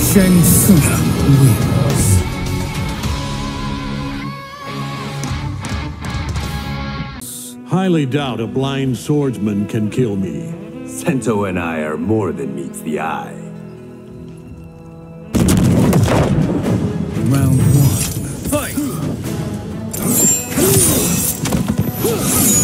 Fatality. Shang Tsung wins. Highly doubt a blind swordsman can kill me. Sento and I are more than meets the eye. Round one. Fight!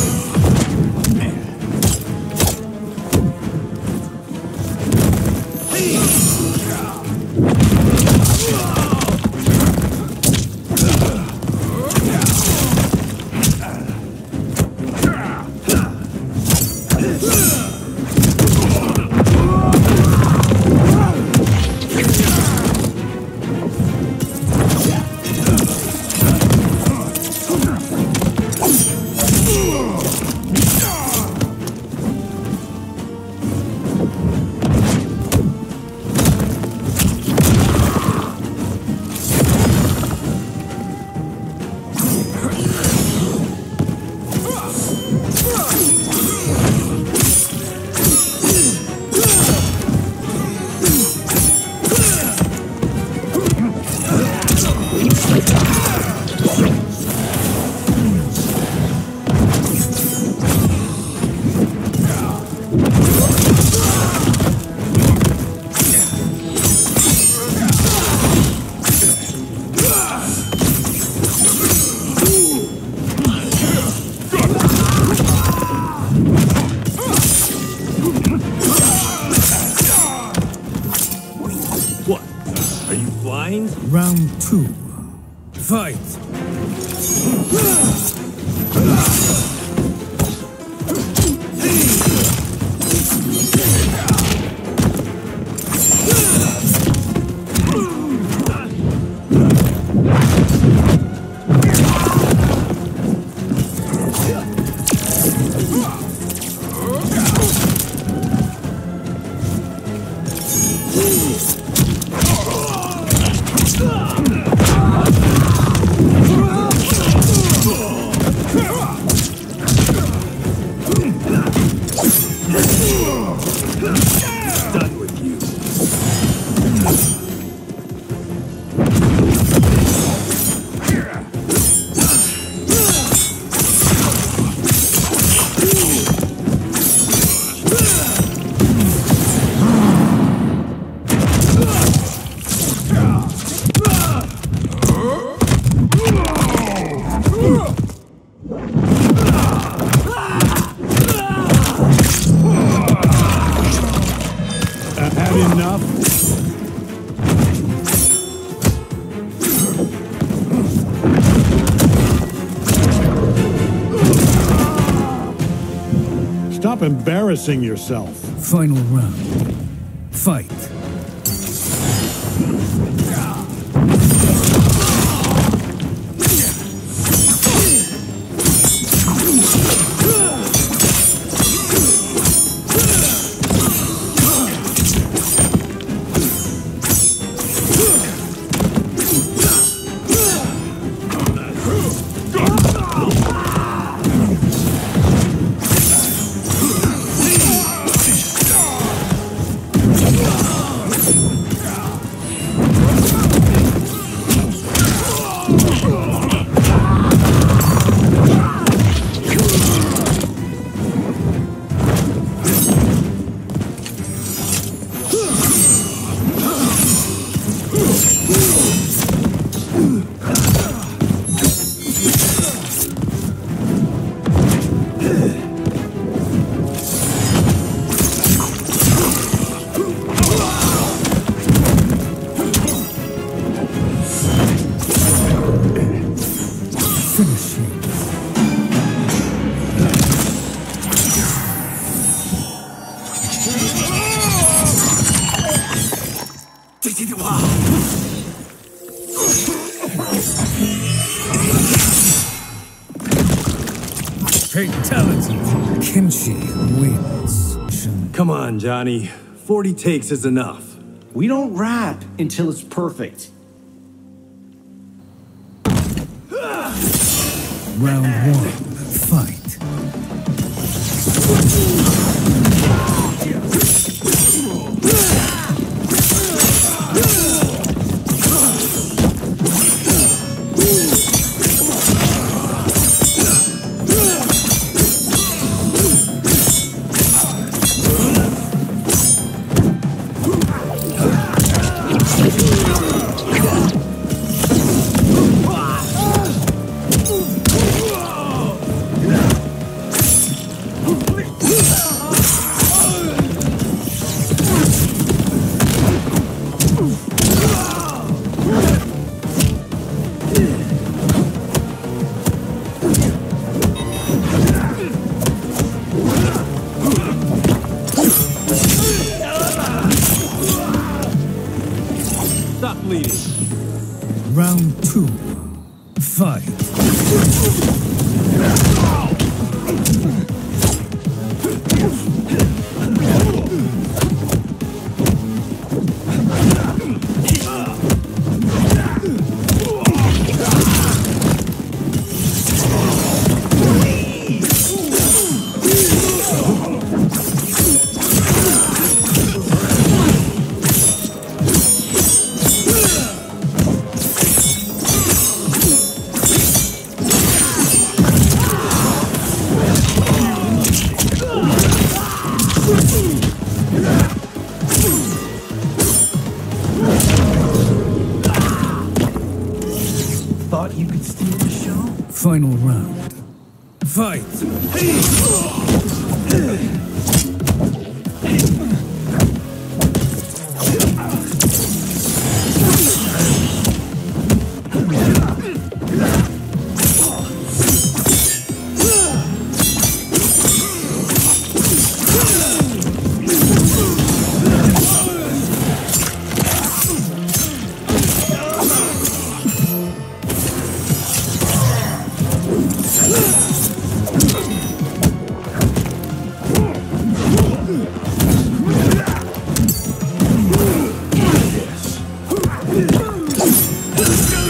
Stop embarrassing yourself. Final round. Fight! Fatality. Kenshi wins. Come on, Johnny. 40 takes is enough. We don't rap until it's perfect. Round one. Fight. Stop bleeding. Round two. Fight. Final round. Fight!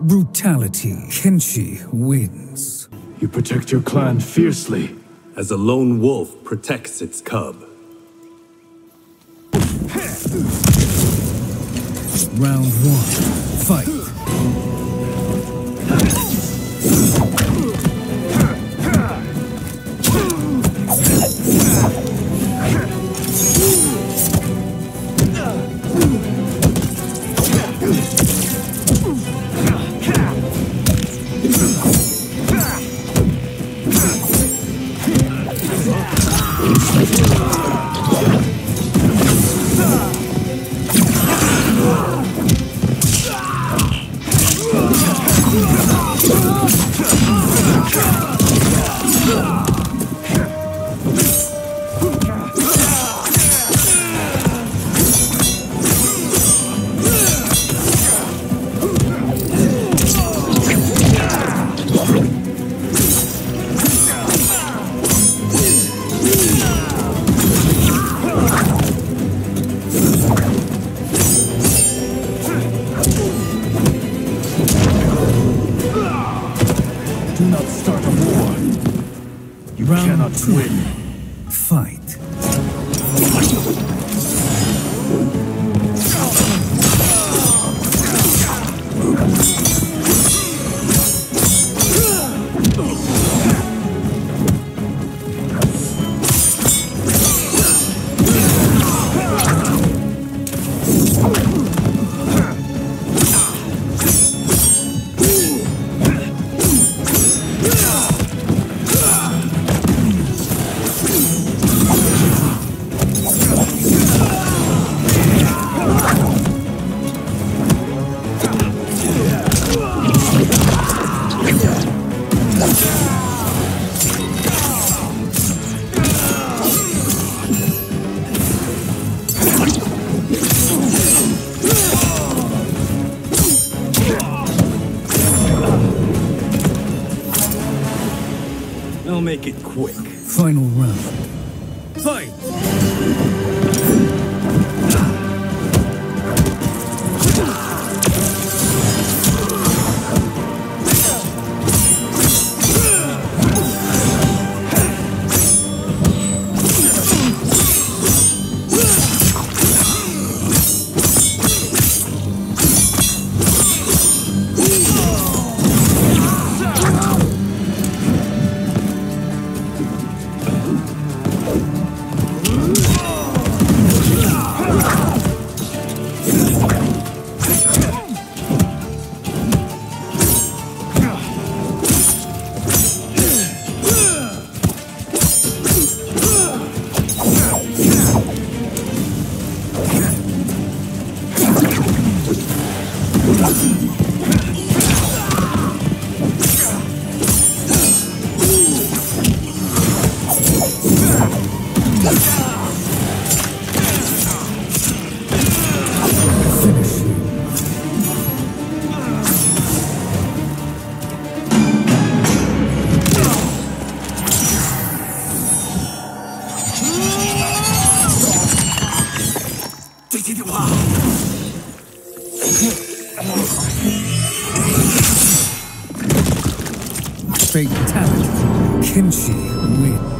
Brutality. Kenshi wins. You protect your clan fiercely, as a lone wolf protects its cub. Round one. Fight. Make it quick. Final round. Fight! Fatality. Kenshi wins.